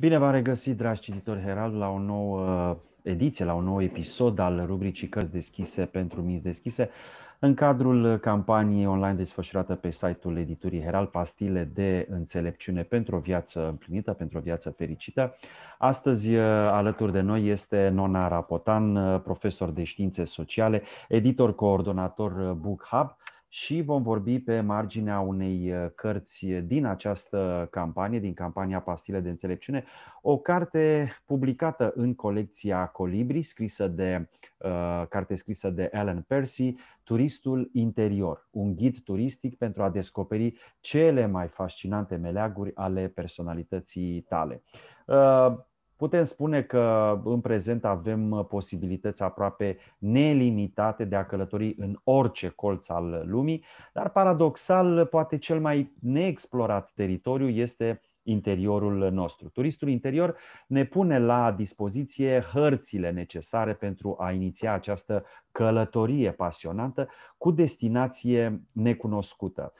Bine v-am regăsit, dragi cititori Herald, la o nouă ediție, la un nou episod al rubricii Cărți deschise pentru minți deschise, în cadrul campaniei online desfășurată pe site-ul editurii Herald, Pastile de înțelepciune pentru o viață împlinită, pentru o viață fericită. Astăzi, alături de noi este Nona Rapotan, profesor de științe sociale, editor coordonator Book Hub, și vom vorbi pe marginea unei uh, cărți din această campanie, din campania Pastile de Înțelepciune, o carte publicată în colecția Colibri, scrisă de, uh, carte scrisă de Alan Percy, Turistul interior, un ghid turistic pentru a descoperi cele mai fascinante meleaguri ale personalității tale. Uh, Putem spune că în prezent avem uh, posibilități aproape nelimitate de a călători în orice colț al lumii, dar paradoxal, poate cel mai neexplorat teritoriu este interiorul nostru. Turistul interior ne pune la dispoziție hărțile necesare pentru a iniția această călătorie pasionantă cu destinație necunoscută.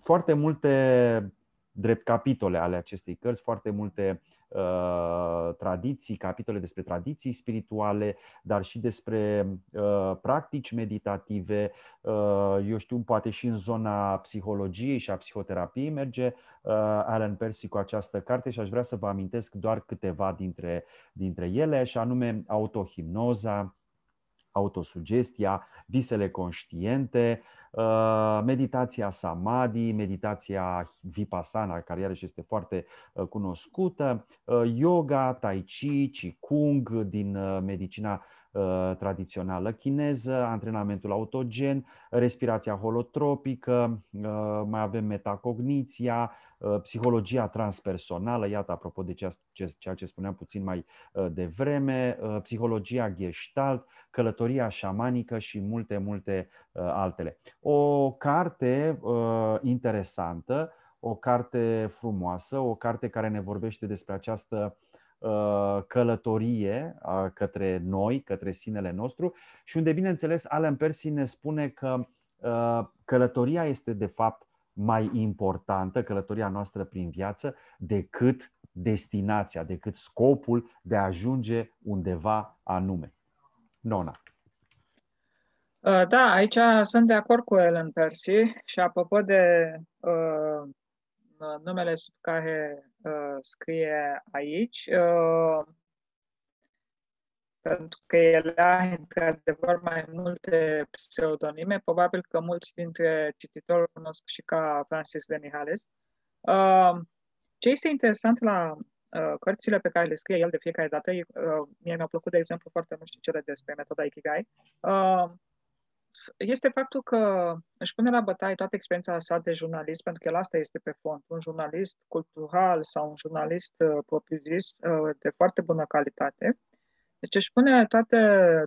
Foarte multe drept capitole ale acestei cărți, foarte multe uh, tradiții, capitole despre tradiții spirituale, dar și despre uh, practici meditative. Uh, eu știu, poate și în zona psihologiei și a psihoterapiei merge uh, Alan Percy cu această carte și aș vrea să vă amintesc doar câteva dintre, dintre ele, și anume autohimnoza, autosugestia, visele conștiente, uh, meditația samadhi, meditația vipassana, care iarăși este foarte uh, cunoscută, uh, yoga, tai chi, qigong din medicina tradițională chineză, antrenamentul autogen, respirația holotropică, mai avem metacogniția, Uh, psihologia transpersonală, iată, apropo de ceea ce spuneam puțin mai uh, devreme, uh, psihologia gestalt, călătoria șamanică și multe, multe altele. O carte interesantă, o carte frumoasă, o carte care ne vorbește despre această călătorie către noi, către sinele nostru și unde, bineînțeles, Alan Percy ne spune că călătoria este de fapt mai importantă, călătoria noastră prin viață, decât destinația, decât scopul de a ajunge undeva anume. Nona. Uh, da, aici sunt de acord cu Ellen Percy și apropo de uh, numele sub care uh, scrie aici, uh, pentru că el are într-adevăr mai multe pseudonime, probabil că mulți dintre cititori îl cunosc și ca Francis de Mihalis. Uh, ce este interesant la uh, cărțile pe care le scrie el de fiecare dată, uh, mie mi-au plăcut, de exemplu, foarte mult și cele despre metoda Ikigai, este faptul că își pune la bătaie toată experiența sa de jurnalist, pentru că el asta este pe fond, un jurnalist cultural sau un jurnalist propriu-zis de foarte bună calitate, deci își pune toată,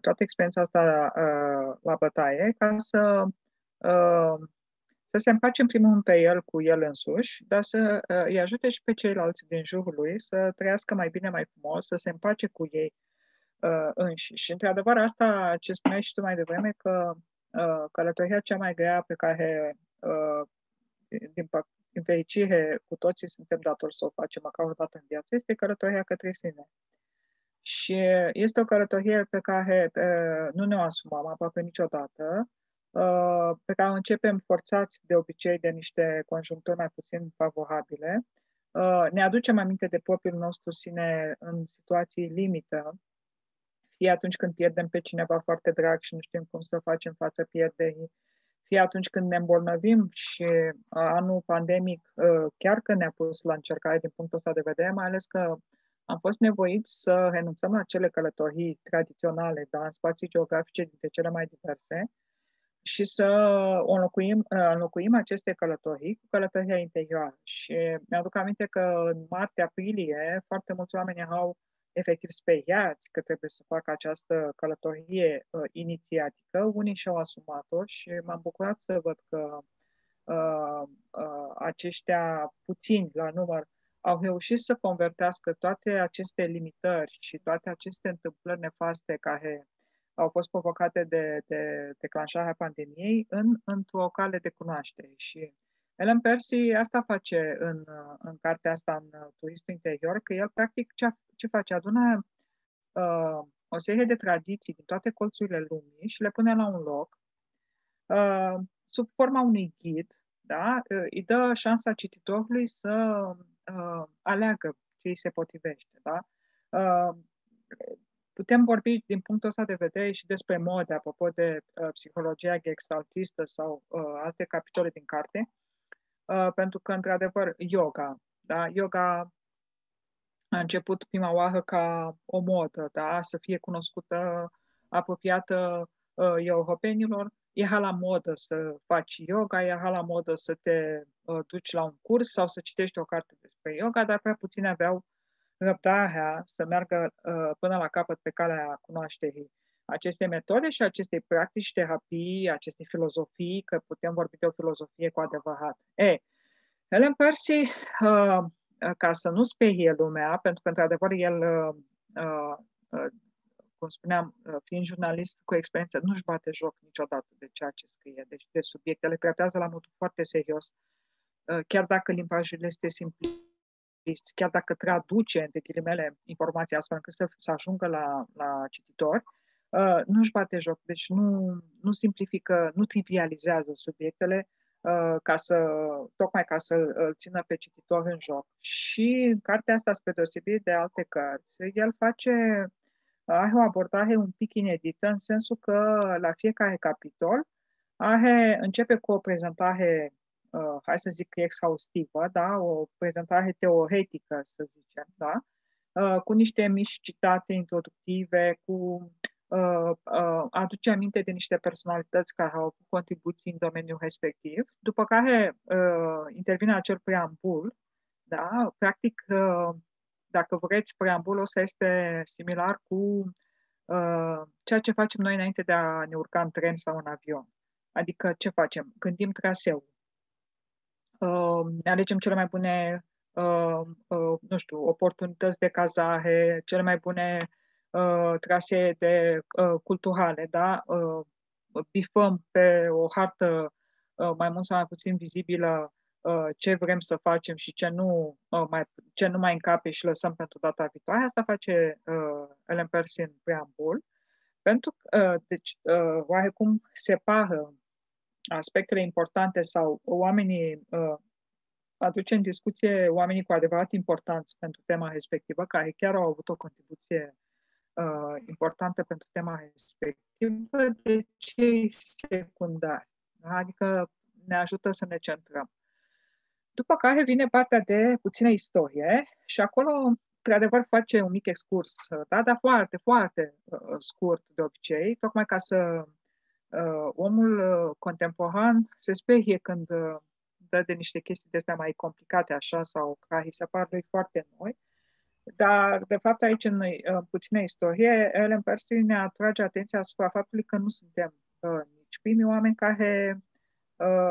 toată experiența asta uh, la bătaie ca să, uh, să se împace în primul rând pe el cu el însuși, dar să uh, îi ajute și pe ceilalți din jurul lui să trăiască mai bine, mai frumos, să se împace cu ei uh, înșiși. Și într-adevăr asta ce spuneai și tu mai devreme, că uh, călătoria cea mai grea pe care uh, din, din fericire cu toții suntem datori să o facem măcar o dată în viață, este călătoria către sine. Și este o călătorie pe care pe, nu ne-o asumăm aproape niciodată, uh, pe care o începem forțați de obicei de niște conjuncturi mai puțin favorabile. Uh, ne aducem aminte de propriul nostru sine în situații limită, fie atunci când pierdem pe cineva foarte drag și nu știm cum să facem față pierderii, fie atunci când ne îmbolnăvim și uh, anul pandemic chiar că ne-a pus la încercare din punctul ăsta de vedere, mai ales că am fost nevoiți să renunțăm la cele călătorii tradiționale, da, în spații geografice dintre cele mai diverse și să înlocuim, înlocuim aceste călătorii cu călătoria interioară. Și mi-aduc aminte că în martie-aprilie foarte mulți oameni erau efectiv speriați că trebuie să facă această călătorie uh, inițiatică. Unii și-au asumat-o și m-am bucurat să văd că uh, uh, aceștia puțini la număr au reușit să convertească toate aceste limitări și toate aceste întâmplări nefaste care au fost provocate de, de declanșarea pandemiei în, într-o cale de cunoaștere. Și Ellen Percy asta face în, în cartea asta, în Turistul Interior, că el practic ce, ce face? Adună uh, o serie de tradiții din toate colțurile lumii și le pune la un loc uh, sub forma unui ghid, da? Uh, îi dă șansa cititorului să uh, aleagă ce îi se potrivește. Da? Uh, putem vorbi din punctul ăsta de vedere și despre mode, apropo de uh, psihologia gestaltistă sau uh, alte capitole din carte, uh, pentru că, într-adevăr, yoga, da? yoga a început prima oară ca o modă, da? să fie cunoscută, apropiată uh, europenilor. Era la modă să faci yoga, era la modă să te uh, duci la un curs sau să citești o carte despre yoga, dar prea puțini aveau răbdarea să meargă uh, până la capăt pe calea cunoașterii aceste metode și aceste practici, terapii, aceste filozofii, că putem vorbi de o filozofie cu adevărat. E, Helen Percy uh, Uh, ca să nu sperie lumea, pentru că, într-adevăr, el, uh, uh, cum spuneam, fiind jurnalist cu experiență, nu-și bate joc niciodată de ceea ce scrie, deci de subiecte, le tratează la modul foarte serios, chiar dacă limbajul este simplist, chiar dacă traduce, de ghilimele, informația astfel încât să, să ajungă la, la cititor, nu-și bate joc, deci nu, nu simplifică, nu trivializează subiectele, Uh, ca să, tocmai ca să îl țină pe cititor în joc. Și în cartea asta, spre deosebire de alte cărți, el face, are o abordare un pic inedită, în sensul că la fiecare capitol are, începe cu o prezentare, uh, hai să zic, exhaustivă, da? o prezentare teoretică, să zicem, da? Uh, cu niște mici citate introductive, cu uh, uh, aduce aminte de niște personalități care au avut contribuții în domeniul respectiv, după care uh, intervine acel preambul, da? Practic, uh, dacă vreți, preambulul ăsta este similar cu uh, ceea ce facem noi înainte de a ne urca în tren sau în avion. Adică ce facem? Gândim traseul. Uh, ne alegem cele mai bune, uh, uh, nu știu, oportunități de cazare, cele mai bune uh, trasee de uh, culturale, da? Uh, bifăm pe o hartă uh, mai mult sau mai puțin vizibilă uh, ce vrem să facem și ce nu, uh, mai, ce nu mai încape și lăsăm pentru data viitoare. Asta face uh, Ellen Percy în preambul. Pentru că, uh, deci, uh, oarecum separă aspectele importante sau oamenii uh, aduce în discuție oamenii cu adevărat importanți pentru tema respectivă, care chiar au avut o contribuție uh, importantă pentru tema respectivă, de cei secundari. Adică ne ajută să ne centrăm. După care vine partea de puțină istorie și acolo, într-adevăr, face un mic excurs, da? dar foarte, foarte uh, scurt de obicei, tocmai ca să uh, omul uh, contemporan se sperie când uh, dă de niște chestii de astea mai complicate așa sau care îi se par lui foarte noi dar, de fapt, aici, în uh, puțină istorie, Ellen Percy ne atrage atenția asupra faptului că nu suntem uh, nici primii oameni care uh,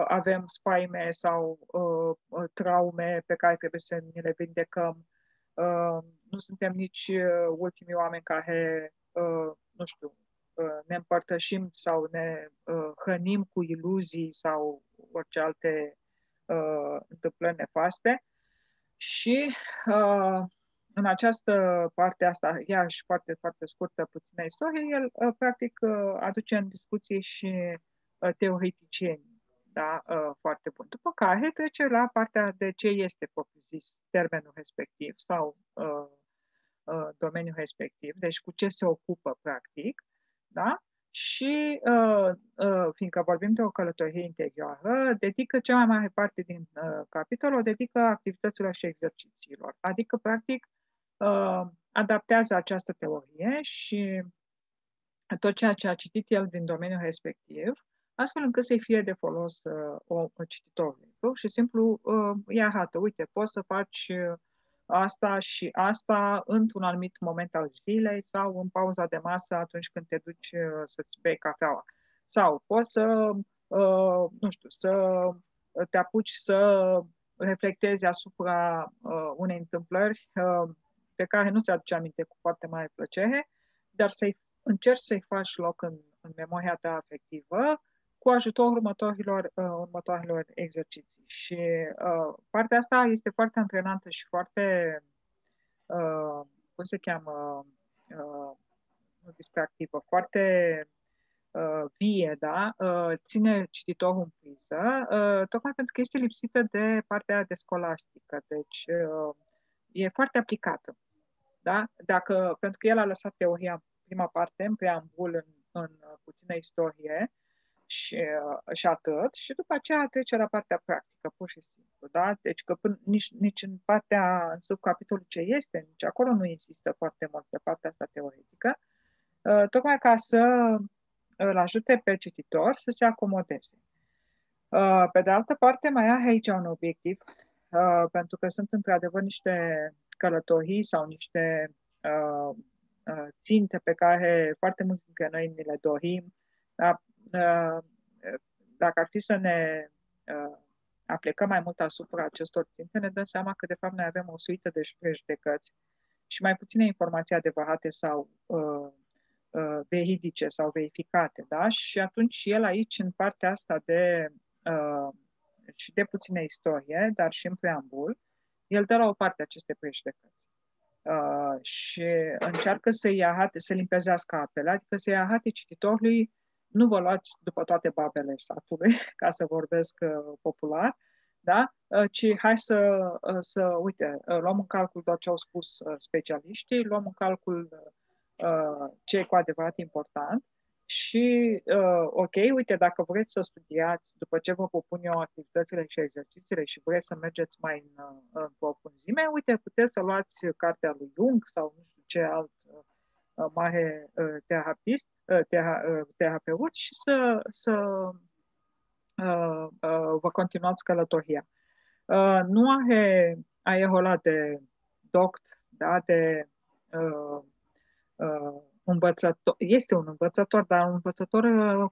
avem spaime sau uh, uh, traume pe care trebuie să ne le vindecăm. Uh, nu suntem nici uh, ultimii oameni care, uh, nu știu, uh, ne împărtășim sau ne uh, hrănim cu iluzii sau orice alte uh, întâmplări nefaste. Și uh, în această parte asta, și foarte, foarte scurtă, puțină istorie, el uh, practic uh, aduce în discuție și uh, teoreticieni, da, foarte bun. După care trece la partea de ce este propriu-zis termenul respectiv sau domeniul respectiv, deci cu ce se ocupă practic, da? Și, uh, uh, fiindcă vorbim de o călătorie interioară, dedică cea mai mare parte din uh, capitol, o dedică activităților și exercițiilor. Adică, practic, uh, adaptează această teorie și tot ceea ce a citit el din domeniul respectiv, astfel încât să-i fie de folos uh, o, cititorului. Pur și simplu uh, îi arată, uite, poți să faci uh, asta și asta într-un anumit moment al zilei sau în pauza de masă atunci când te duci uh, să-ți bei cafeaua. Sau poți să, uh, nu știu, să te apuci să reflectezi asupra uh, unei întâmplări uh, pe care nu ți aduce aminte cu foarte mare plăcere, dar să-i încerci să-i faci loc în, în memoria ta afectivă, cu ajutorul următorilor, uh, următorilor exerciții. Și uh, partea asta este foarte antrenantă și foarte, uh, cum se cheamă, uh, distractivă, foarte uh, vie, da? Uh, ține cititorul în priză, uh, tocmai pentru că este lipsită de partea de scolastică. Deci uh, e foarte aplicată. Da? Dacă, pentru că el a lăsat teoria prima parte, în preambul, în, în puțină istorie, și, uh, și atât. Și după aceea trece la partea practică, pur și simplu. Da? Deci că până, nici, nici în partea, în subcapitolul ce este, nici acolo nu insistă foarte mult pe partea asta teoretică, uh, tocmai ca să îl ajute pe cititor să se acomodeze. Uh, pe de altă parte, mai are aici un obiectiv, uh, pentru că sunt într-adevăr niște călătorii sau niște uh, uh, ținte pe care foarte mulți dintre noi ne le dorim, da? Uh, dacă ar fi să ne uh, aplicăm mai mult asupra acestor ținte, ne dăm seama că, de fapt, noi avem o suită de prejudecăți și mai puține informații adevărate sau uh, uh, veridice sau verificate. Da? Și atunci el aici, în partea asta de uh, și de puțină istorie, dar și în preambul, el dă la o parte aceste prejudecăți. Uh, și încearcă să-i arate, să limpezească apele, adică să-i arate cititorului nu vă luați după toate babele satului, ca să vorbesc uh, popular, da? Uh, ci hai să, uh, să, uite, uh, luăm în calcul tot ce au spus uh, specialiștii, luăm în calcul uh, ce e cu adevărat important și, uh, ok, uite, dacă vreți să studiați, după ce vă propun eu activitățile și exercițiile și vreți să mergeți mai în, uh, în profunzime, uite, puteți să luați cartea lui Jung sau nu știu ce alt uh, Uh, mare uh, terapist, uh, terapeut și să, să vă continuați călătoria. Nu are aerul de doct, da, de uh, uh, învățător. Este un învățător, dar un învățător,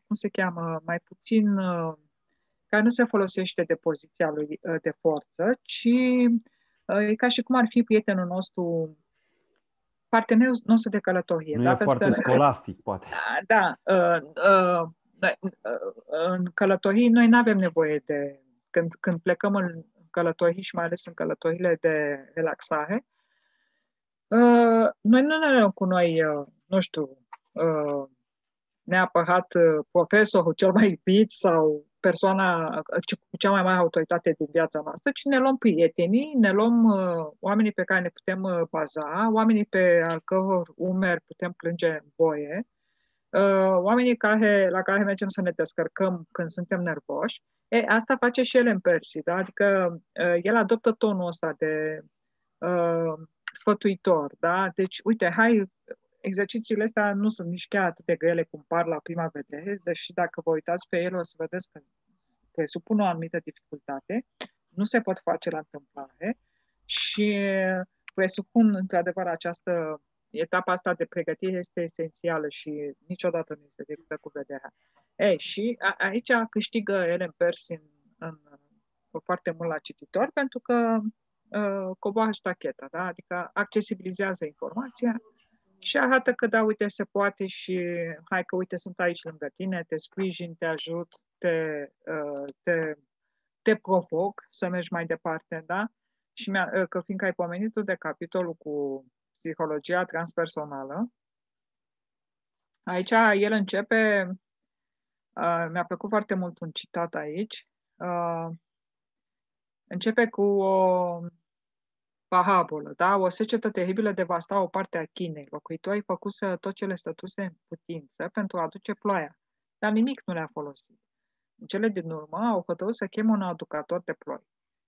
cum se cheamă, mai puțin, uh, care nu se folosește de poziția lui de forță, ci uh, e ca și cum ar fi prietenul nostru partenerul nostru de călătorie. Nu da? e foarte că, scolastic, poate. Da, uh, uh, uh, în călătorii noi nu avem nevoie de, când, când plecăm în călătorii și mai ales în călătorile de relaxare, uh, noi nu ne luăm cu noi, uh, nu știu, uh, neapărat uh, profesorul cel mai iubit sau persoana cu cea mai mare autoritate din viața noastră, ci ne luăm prietenii, ne luăm uh, oamenii pe care ne putem uh, baza, oamenii pe al căror umeri putem plânge în voie, uh, oamenii care, la care mergem să ne descărcăm când suntem nervoși. E, asta face și el în Persi, da? adică uh, el adoptă tonul ăsta de uh, sfătuitor. Da? Deci, uite, hai, exercițiile astea nu sunt nici chiar atât de grele cum par la prima vedere, deși dacă vă uitați pe ele o să vedeți că presupun o anumită dificultate, nu se pot face la întâmplare și presupun într-adevăr această etapa asta de pregătire este esențială și niciodată nu este decât cu vederea. Ei, și a, aici câștigă Ellen Persi în, în, în, foarte mult la cititor pentru că uh, coboară ștacheta, da? adică accesibilizează informația, și arată că da, uite, se poate și hai că uite, sunt aici lângă tine, te sprijin, te ajut, te, uh, te, te provoc să mergi mai departe, da? Și mi-a, uh, că fiindcă ai pomenit tu de capitolul cu psihologia transpersonală, aici el începe, uh, mi-a plăcut foarte mult un citat aici, începe cu o Pahabulă, da? O secetă teribilă devasta o parte a Chinei. Locuitorii făcuse tot ce le stătuse în putință pentru a aduce ploaia, dar nimic nu le-a folosit. În cele din urmă au hotărât să chemă un aducător de ploi.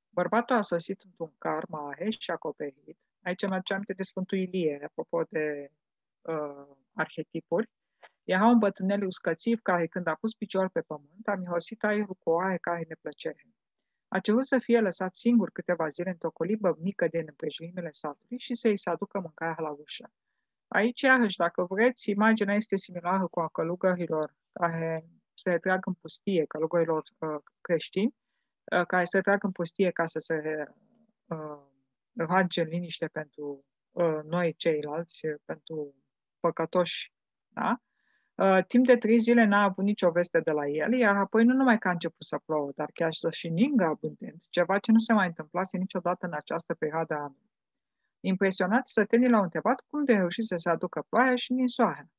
Bărbatul a sosit într-un car mare și acoperit. Aici mi aduce aminte de Sfântul Ilie, apropo de uh, arhetipuri. Era un bătrânel uscățiv care, când a pus picior pe pământ, a mirosit aerul cu o care neplăcere. A cerut să fie lăsat singur câteva zile într-o colibă mică din împrejurimile satului și să-i se aducă mâncarea la ușă. Aici, iarăși, dacă vreți, imaginea este similară cu a călugărilor care se retrag în pustie, călugărilor uh, creștini, uh, care se retrag în pustie ca să se uh, rage în liniște pentru uh, noi ceilalți, pentru păcătoși, da? Uh, timp de trei zile n-a avut nicio veste de la el, iar apoi nu numai că a început să plouă, dar chiar să și ningă abundent, ceva ce nu se mai întâmplase niciodată în această perioadă a anului. Impresionați, sătenii l-au întrebat cum de reușit să se aducă ploaia și ninsoarea.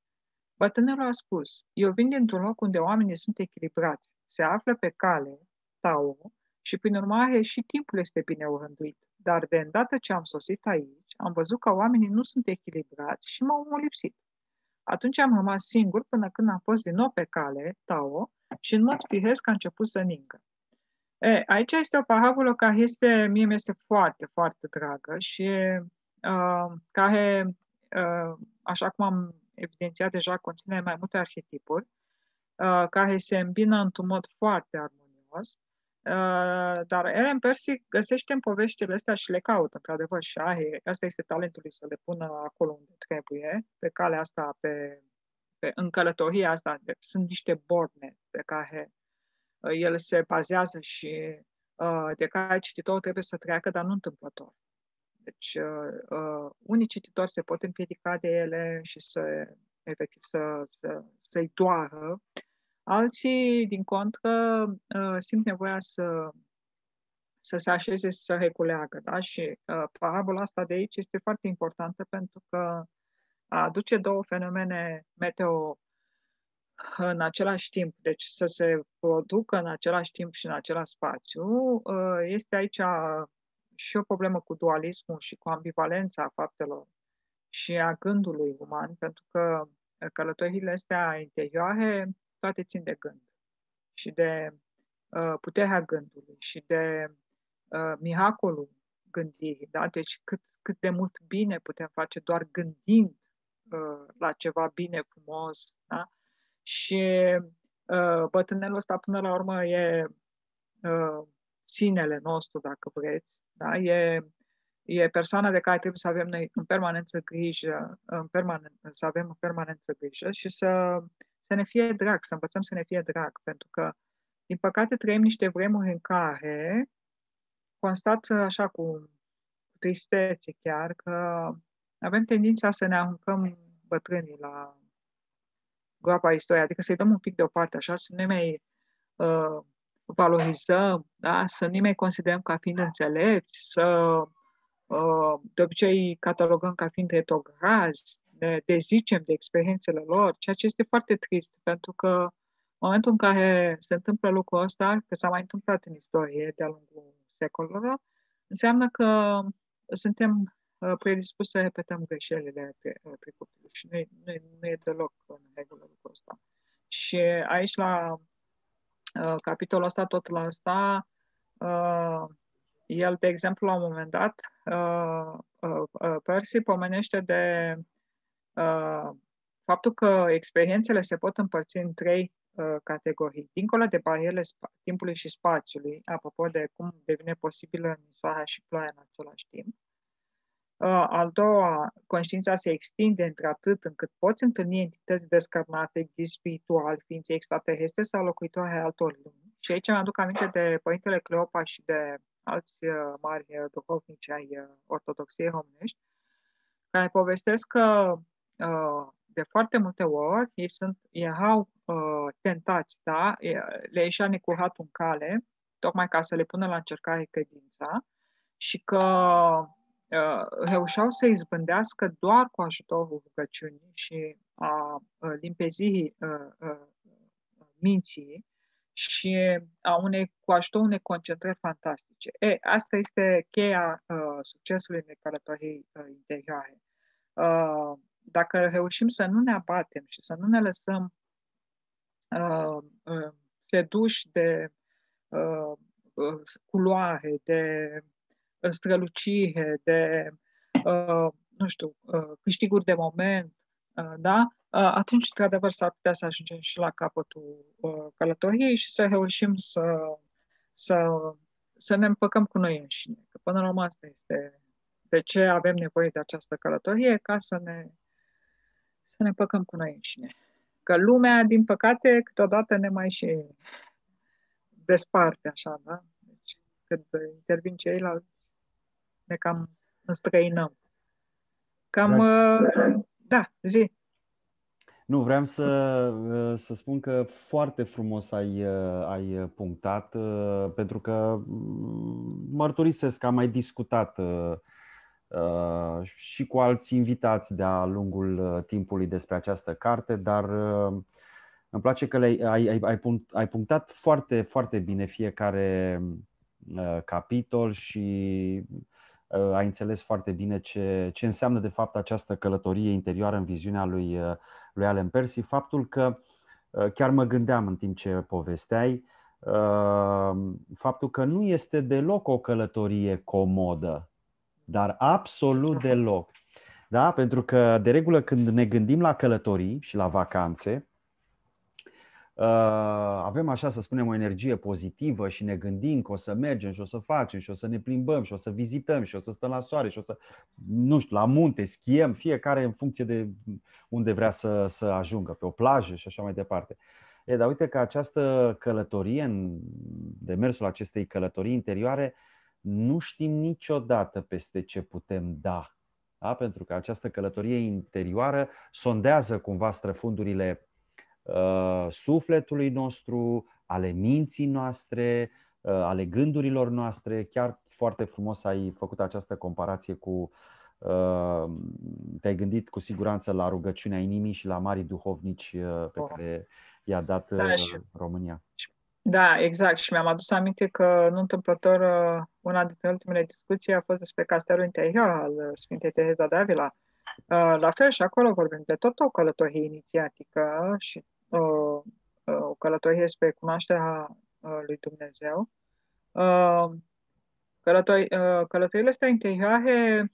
Bătrânul a spus, eu vin dintr-un loc unde oamenii sunt echilibrați, se află pe cale, Tao, și prin urmare și timpul este bine urânduit. Dar de îndată ce am sosit aici, am văzut că oamenii nu sunt echilibrați și m-au lipsit. Atunci am rămas singur până când am fost din nou pe cale, Tao, și în mod firesc a început să ningă. E, aici este o parabolă care este, mie mi este foarte, foarte dragă și uh, care, uh, așa cum am evidențiat deja, conține mai multe arhetipuri, uh, care se îmbină într-un mod foarte armonios Uh, dar Ellen Percy găsește în poveștile astea și le caută, într-adevăr, și are, asta este talentul lui să le pună acolo unde trebuie, pe calea asta, pe, pe, în călătoria asta, de, sunt niște borne pe care uh, el se bazează și uh, de care cititorul trebuie să treacă, dar nu întâmplător. Deci, uh, uh, unii cititori se pot împiedica de ele și să, efectiv, să, să, să-i doară, Alții, din contră, uh, simt nevoia să, să se așeze și să reculeagă. Da? Și uh, parabola asta de aici este foarte importantă pentru că aduce două fenomene meteo în același timp, deci să se producă în același timp și în același spațiu, uh, este aici și o problemă cu dualismul și cu ambivalența faptelor și a gândului uman, pentru că călătorile astea interioare toate țin de gând și de uh, puterea gândului și de uh, miracolul gândirii. Da? Deci cât, cât de mult bine putem face doar gândind uh, la ceva bine, frumos. Da? Și uh, bătrânelul ăsta până la urmă e uh, sinele nostru, dacă vreți. Da? E, e persoana de care trebuie să avem noi în permanență grijă, în permanent, să avem în permanență grijă și să să ne fie drag, să învățăm să ne fie drag, pentru că, din păcate, trăim niște vremuri în care constat așa cu tristețe chiar că avem tendința să ne aruncăm bătrânii la groapa istoriei, adică să-i dăm un pic deoparte, așa, să ne mai uh, valorizăm, da? să nu mai considerăm ca fiind înțelepți, să uh, de obicei catalogăm ca fiind retrograzi, ne dezicem de experiențele lor, ceea ce este foarte trist, pentru că în momentul în care se întâmplă lucrul ăsta, că s-a mai întâmplat în istorie de-a lungul secolelor, înseamnă că suntem uh, predispuși să repetăm greșelile uh, trecutului și nu e, nu, e, nu e deloc în regulă lucrul ăsta. Și aici, la uh, capitolul ăsta, tot la ăsta, uh, el, de exemplu, la un moment dat, uh, uh, uh Percy pomenește de Uh, faptul că experiențele se pot împărți în trei uh, categorii. Dincolo de barierele timpului și spațiului, apropo de cum devine posibilă soarea și ploaia în același timp. Uh, al doua, conștiința se extinde într-atât încât poți întâlni entități descarnate, ghid spiritual, ființe extraterestre sau locuitoare altor lumi. Și aici mi-aduc aminte de Părintele Cleopa și de alți mari duhovnici ai ortodoxiei românești, care povestesc că Uh, de foarte multe ori ei sunt, erau uh, tentați, da? le ieșea necurat în cale, tocmai ca să le pună la încercare credința și că uh, reușeau să izbândească doar cu ajutorul rugăciunii și a uh, limpezirii uh, uh, minții și a unei, cu ajutorul unei concentrări fantastice. E, asta este cheia uh, succesului unei călătorii uh, interioare. Uh, dacă reușim să nu ne abatem și să nu ne lăsăm uh, uh, seduși de uh, uh, culoare, de strălucire, de, uh, nu știu, uh, câștiguri de moment, uh, da? Uh, atunci, într-adevăr, s-ar putea să ajungem și la capătul uh, călătoriei și să reușim să, să, să ne împăcăm cu noi înșine. Că până la urmă asta este de ce avem nevoie de această călătorie, ca să ne să ne păcăm cu noi înșine. Că lumea, din păcate, câteodată ne mai și desparte, așa, da? Deci, când intervin ceilalți, ne cam înstrăinăm. Cam, da, uh, da zi. Nu, vreau să, uh, să spun că foarte frumos ai, uh, ai punctat, uh, pentru că mm, mărturisesc că am mai discutat și cu alți invitați de-a lungul timpului despre această carte, dar îmi place că ai, ai, ai, ai punctat foarte, foarte bine fiecare capitol și ai înțeles foarte bine ce, ce înseamnă de fapt această călătorie interioară în viziunea lui lui Alan Percy, faptul că uh, chiar mă gândeam în timp ce povesteai, uh, faptul că nu este deloc o călătorie comodă, dar absolut deloc. Da? Pentru că, de regulă, când ne gândim la călătorii și la vacanțe, Uh, avem așa să spunem o energie pozitivă și ne gândim că o să mergem și o să facem și o să ne plimbăm și o să vizităm și o să stăm la soare și o să, nu știu, la munte, schiem, fiecare în funcție de unde vrea să, să ajungă, pe o plajă și așa mai departe. E, dar uite că această călătorie, în demersul acestei călătorii interioare, nu știm niciodată peste ce putem da. da? Pentru că această călătorie interioară sondează cumva străfundurile Uh, sufletului nostru, ale minții noastre, uh, ale gândurilor noastre. Chiar foarte frumos ai făcut această comparație cu. Uh, te-ai gândit cu siguranță la rugăciunea inimii și la marii duhovnici pe oh. care i-a dat da, și, România. Da, exact. Și mi-am adus aminte că, nu întâmplător, una dintre ultimele discuții a fost despre castelul interior al Sfintei Tereza de Avila. La fel și acolo vorbim de tot o călătorie inițiatică și Uh, uh, o călătorie spre cunoașterea uh, lui Dumnezeu. Călători, călătoriile astea interioare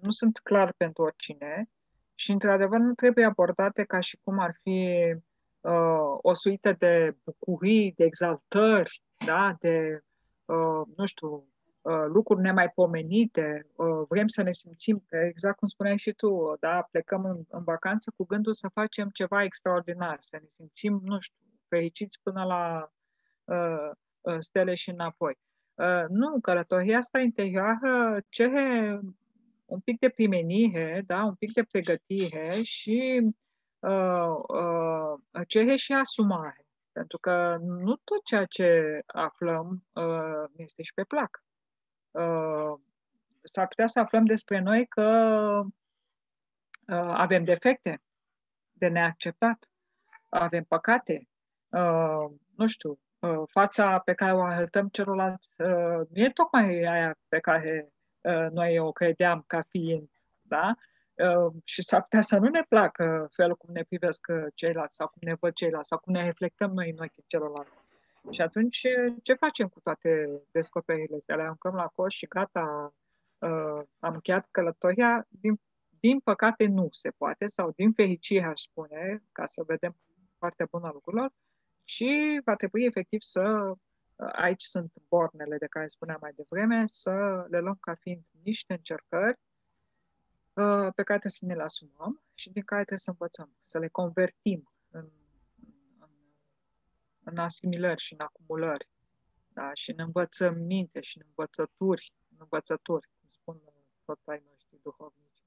nu sunt clar pentru oricine și, într-adevăr, nu trebuie abordate ca și cum ar fi o suită de bucurii, de exaltări, da? de, nu știu, Uh, lucruri nemaipomenite, uh, vrem să ne simțim, exact cum spuneai și tu, da, plecăm în, în vacanță cu gândul să facem ceva extraordinar, să ne simțim, nu știu, fericiți până la uh, uh stele și înapoi. Uh, nu, călătoria asta interioară cere un pic de primenire, da, un pic de pregătire și uh, uh, cere și asumare. Pentru că nu tot ceea ce aflăm uh, este și pe plac uh, s-ar putea să aflăm despre noi că uh, avem defecte de neacceptat, avem păcate, uh, nu știu, uh, fața pe care o arătăm celorlalți uh, nu e tocmai aia pe care uh, noi o credeam ca fiind, da? Uh, și s-ar putea să nu ne placă felul cum ne privesc uh, ceilalți sau cum ne văd ceilalți sau cum ne reflectăm noi în ochii celorlalți. Și atunci ce facem cu toate descoperirile astea? Le aruncăm la coș și gata, uh, am încheiat călătoria? Din, din păcate nu se poate, sau din fericire aș spune, ca să vedem partea bună a lucrurilor, și va trebui efectiv să, aici sunt bornele de care spuneam mai devreme, să le luăm ca fiind niște încercări uh, pe care trebuie să ne le asumăm și din care trebuie să învățăm, să le convertim în în asimilări și în acumulări, da? și în învățăminte și în învățături, în învățături, cum spun tot ai noștri duhovnici.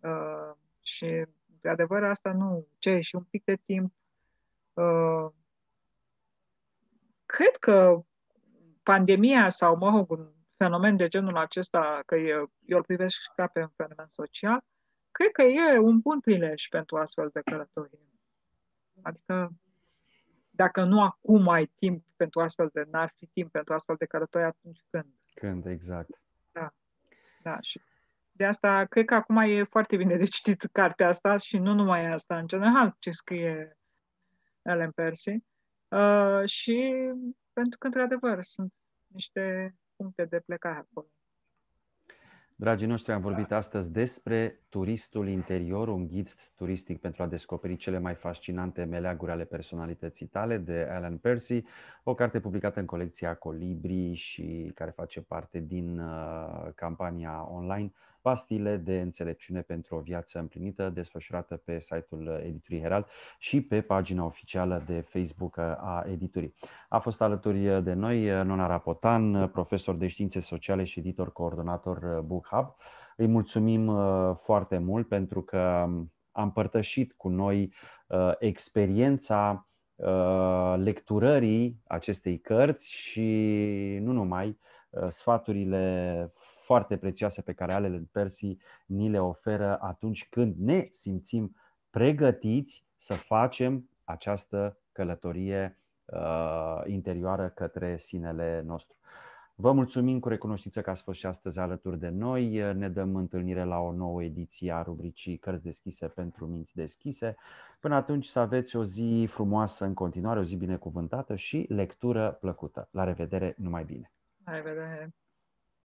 Uh, și, de adevăr, asta nu ce și un pic de timp. Uh, cred că pandemia sau, mă rog, un fenomen de genul acesta, că eu, eu îl privesc ca pe un fenomen social, cred că e un bun prilej pentru astfel de călătorie. Adică dacă nu acum ai timp pentru astfel de, n-ar fi timp pentru astfel de călători, atunci când? Când, exact. Da, da, și de asta cred că acum e foarte bine de citit cartea asta și nu numai asta, în general, ce scrie Ellen Percy. Uh, și pentru că, într-adevăr, sunt niște puncte de plecare acolo. Dragii noștri, am vorbit astăzi despre turistul interior, un ghid turistic pentru a descoperi cele mai fascinante meleaguri ale personalității tale de Alan Percy, o carte publicată în colecția Colibri și care face parte din uh, campania online Pastile de înțelepciune pentru o viață împlinită, desfășurată pe site-ul Editurii Herald și pe pagina oficială de Facebook a editurii. A fost alături de noi Nona Rapotan, profesor de științe sociale și editor coordonator Book Hub. Îi mulțumim uh, foarte mult pentru că a împărtășit cu noi uh, experiența uh, lecturării acestei cărți și nu numai, uh, sfaturile foarte prețioase pe care Allen Percy ni le oferă atunci când ne simțim pregătiți să facem această călătorie uh, interioară către sinele nostru. Vă mulțumim cu recunoștință că ați fost și astăzi alături de noi. Ne dăm întâlnire la o nouă ediție a rubricii Cărți deschise pentru minți deschise. Până atunci să aveți o zi frumoasă în continuare, o zi binecuvântată și lectură plăcută. La revedere, numai bine! La revedere!